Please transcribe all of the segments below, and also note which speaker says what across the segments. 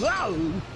Speaker 1: Whoa!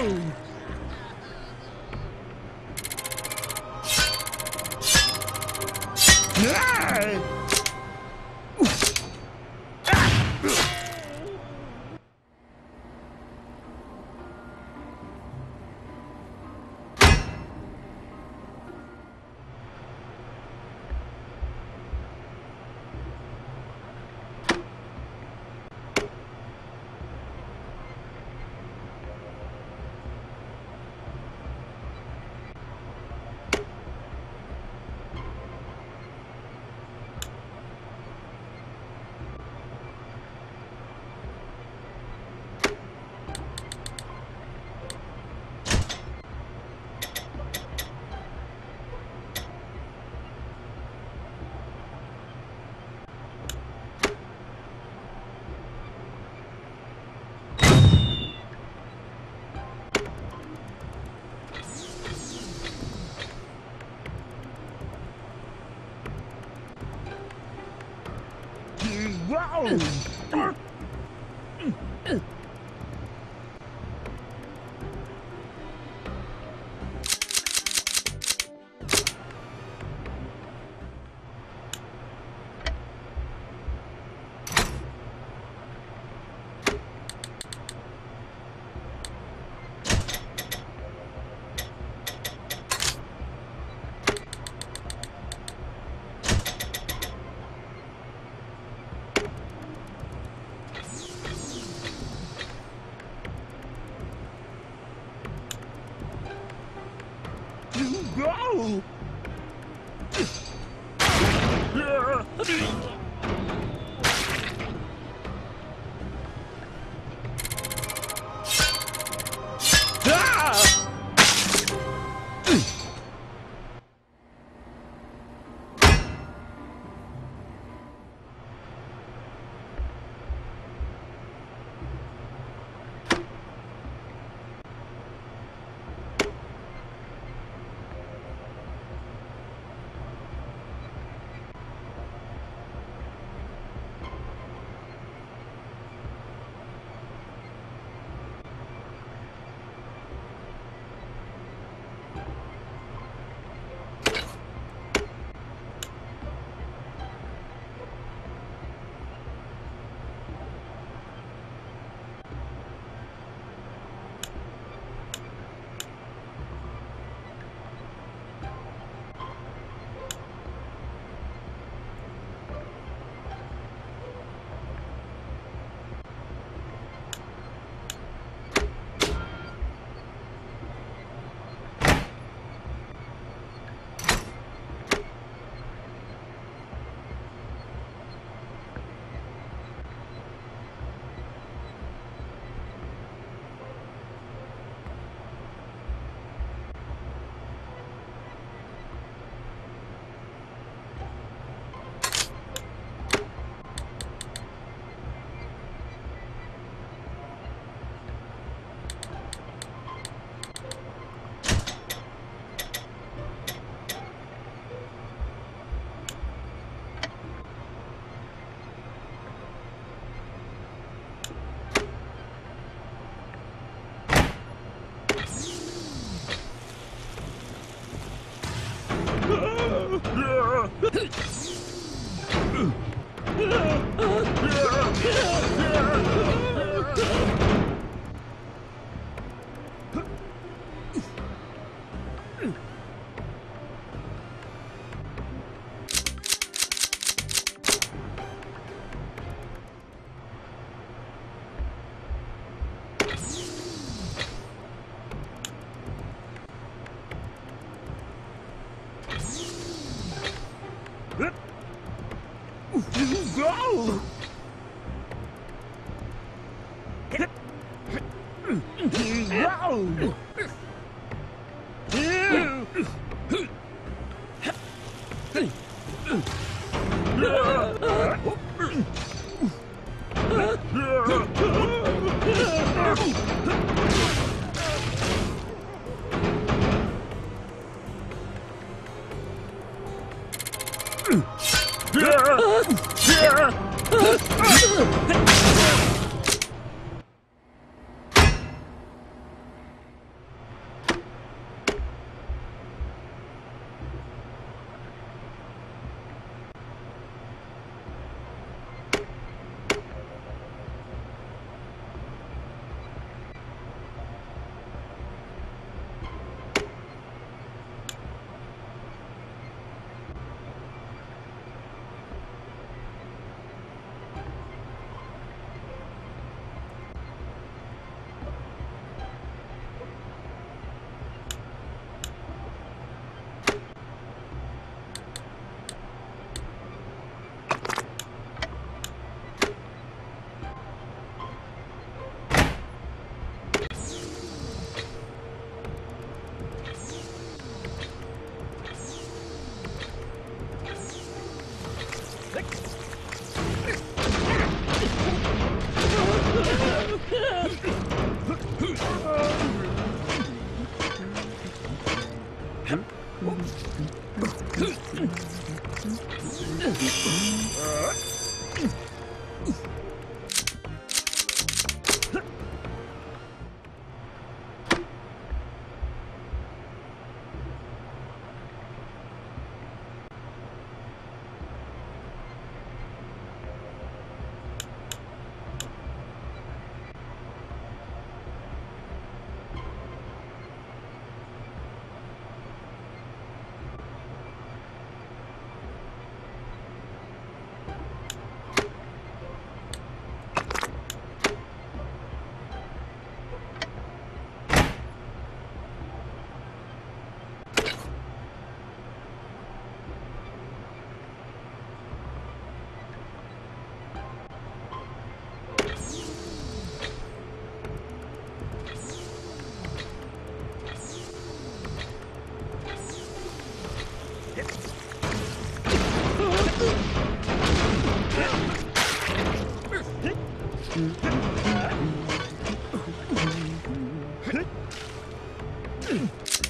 Speaker 1: Wow! Wow! Wow! Uh-huh. Hmm.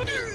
Speaker 1: Uh.